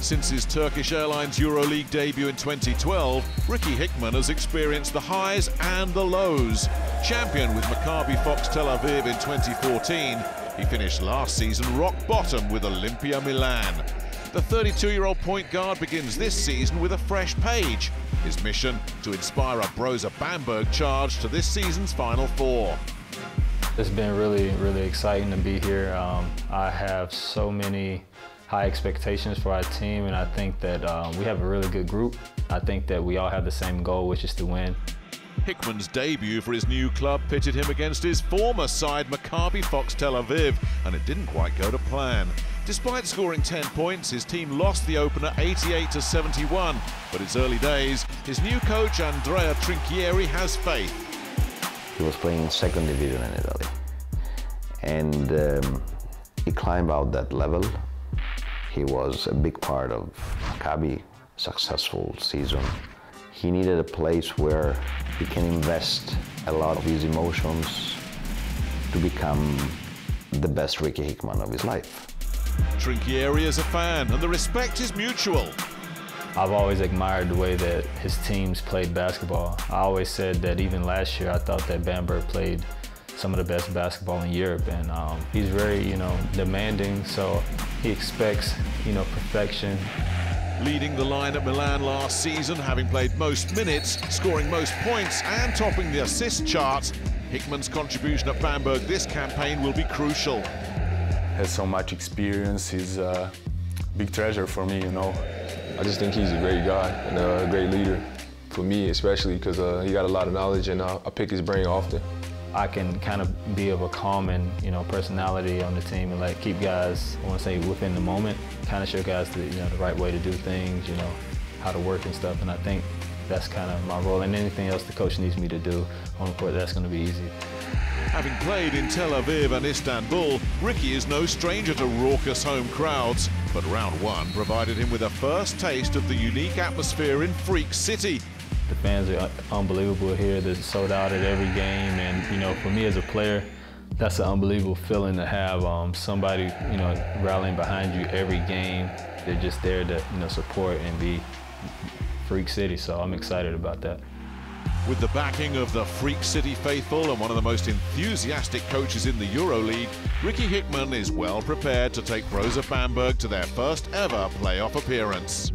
Since his Turkish Airlines EuroLeague debut in 2012, Ricky Hickman has experienced the highs and the lows. Champion with Maccabi Fox Tel Aviv in 2014, he finished last season rock bottom with Olimpia Milan. The 32-year-old point guard begins this season with a fresh page. His mission to inspire a Brose Bamberg charge to this season's Final Four. It's been really, really exciting to be here. Um, I have so many high expectations for our team, and I think that um, we have a really good group. I think that we all have the same goal, which is to win. Hickman's debut for his new club pitted him against his former side, Maccabi Fox Tel Aviv, and it didn't quite go to plan. Despite scoring 10 points, his team lost the opener 88 to 71. But it's early days. His new coach, Andrea Trinchieri, has faith. He was playing in second division in Italy. And um, he climbed out that level he was a big part of Maccabi successful season. He needed a place where he can invest a lot of his emotions to become the best Ricky Hickman of his life. Trinchieri is a fan and the respect is mutual. I've always admired the way that his teams played basketball. I always said that even last year I thought that Bamberg played some of the best basketball in Europe. And um, he's very, you know, demanding, so he expects, you know, perfection. Leading the line at Milan last season, having played most minutes, scoring most points and topping the assist chart, Hickman's contribution at Bamberg this campaign will be crucial. Has so much experience, he's a big treasure for me, you know. I just think he's a great guy and a great leader for me, especially because uh, he got a lot of knowledge and uh, I pick his brain often. I can kind of be of a calming, you know, personality on the team and like keep guys, I want to say within the moment, kind of show guys the, you know, the right way to do things, you know, how to work and stuff. And I think that's kind of my role. And anything else the coach needs me to do on the court, that's going to be easy. Having played in Tel Aviv and Istanbul, Ricky is no stranger to raucous home crowds. But round one provided him with a first taste of the unique atmosphere in Freak City, the fans are unbelievable here. They're sold out at every game, and you know, for me as a player, that's an unbelievable feeling to have um, somebody, you know, rallying behind you every game. They're just there to, you know, support and be Freak City. So I'm excited about that. With the backing of the Freak City faithful and one of the most enthusiastic coaches in the EuroLeague, Ricky Hickman is well prepared to take Brose Bamberg to their first ever playoff appearance.